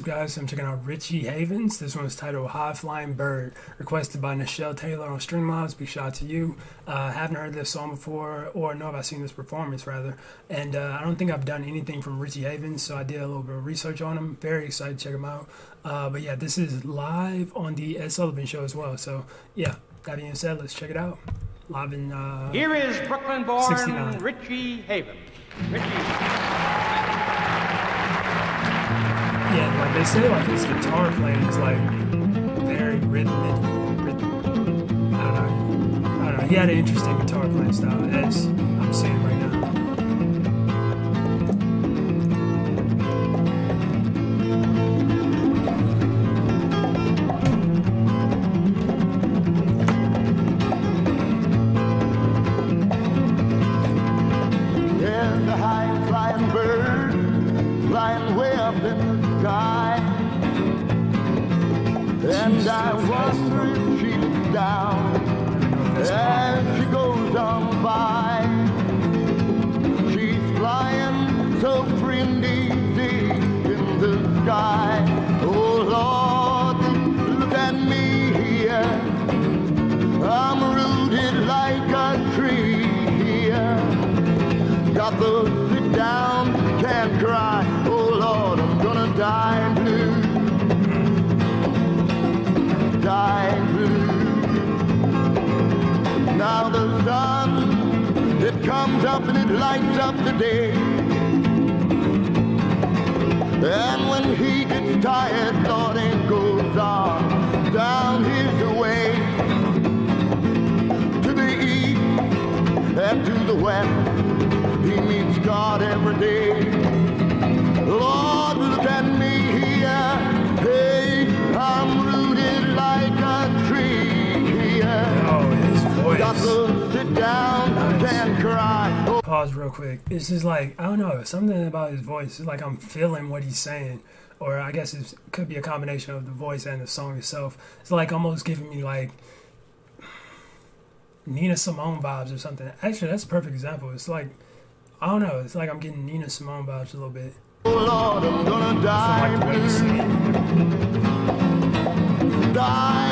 Up, guys? I'm checking out Richie Havens. This one is titled High Flying Bird, requested by Nichelle Taylor on Streamlabs. Big shout out to you. Uh, haven't heard this song before, or know if I've seen this performance rather. And uh, I don't think I've done anything from Richie Havens, so I did a little bit of research on him. Very excited to check him out. Uh, but yeah, this is live on the Ed Sullivan Show as well. So yeah, that being said, let's check it out. Live in. Uh, Here is Brooklyn born Richie Havens. Richie. Yeah, like they say, like his guitar playing is like very rhythmic. rhythm. I don't know. I don't know. He had an interesting guitar playing style, as And I wonder if she's down as she goes on by. She's flying so free and easy in the sky. Oh Lord, look at me here. I'm rooted like a tree here. Got to sit down, can't cry. Oh Lord, I'm gonna die blue. Now the sun, it comes up and it lights up the day. And when he gets tired, Lord, it goes on down his way to the east and to the west. Pause real quick. It's just like I don't know something about his voice. It's like I'm feeling what he's saying, or I guess it could be a combination of the voice and the song itself. It's like almost giving me like Nina Simone vibes or something. Actually, that's a perfect example. It's like I don't know. It's like I'm getting Nina Simone vibes a little bit. Oh, Lord, I'm gonna From like the way he's blue, singing. and everything. die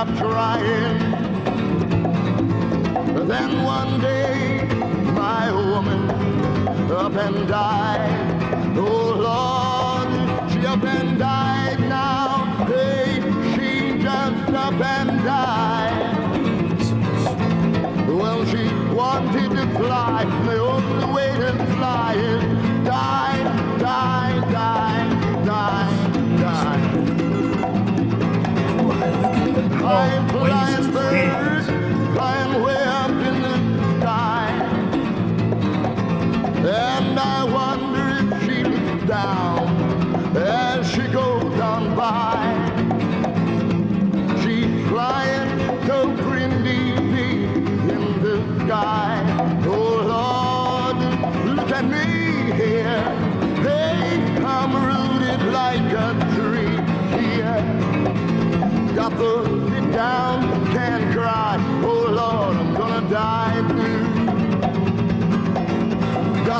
stopped trying. Then one day, my woman up and died. Oh Lord, she up and died now. Hey, she just up and died. Well, she wanted to fly. The only way to fly is And I wonder if she looks down as she goes on by. She's flying so easy in the sky.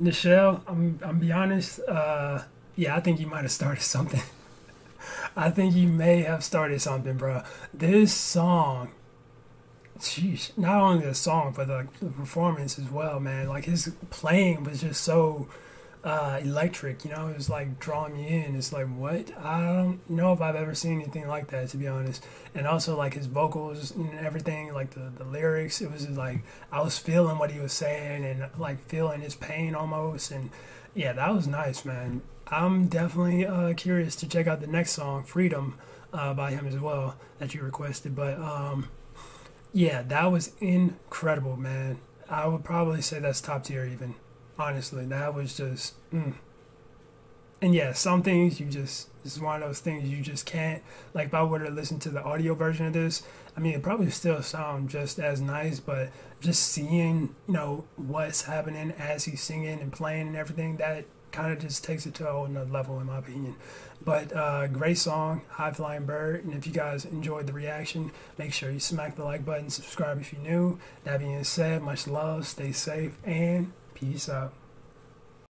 Nichelle, I'm I'm be honest, uh yeah, I think you might have started something. I think you may have started something, bro. This song, sheesh, not only the song, but the, the performance as well, man. Like his playing was just so uh, electric. You know, it was like drawing me in. It's like what I don't know if I've ever seen anything like that to be honest. And also like his vocals and everything, like the the lyrics. It was just like I was feeling what he was saying and like feeling his pain almost. And yeah, that was nice, man. I'm definitely uh, curious to check out the next song, Freedom, uh, by him as well that you requested. But um, yeah, that was incredible, man. I would probably say that's top tier even. Honestly, that was just. Mm. And yeah, some things you just it's one of those things you just can't like. If I were to listen to the audio version of this, I mean, it probably still sound just as nice, but just seeing you know what's happening as he's singing and playing and everything that kind of just takes it to a whole nother level in my opinion. But uh, great song, High Flying Bird. And if you guys enjoyed the reaction, make sure you smack the like button, subscribe if you're new. That being said, much love, stay safe, and peace out.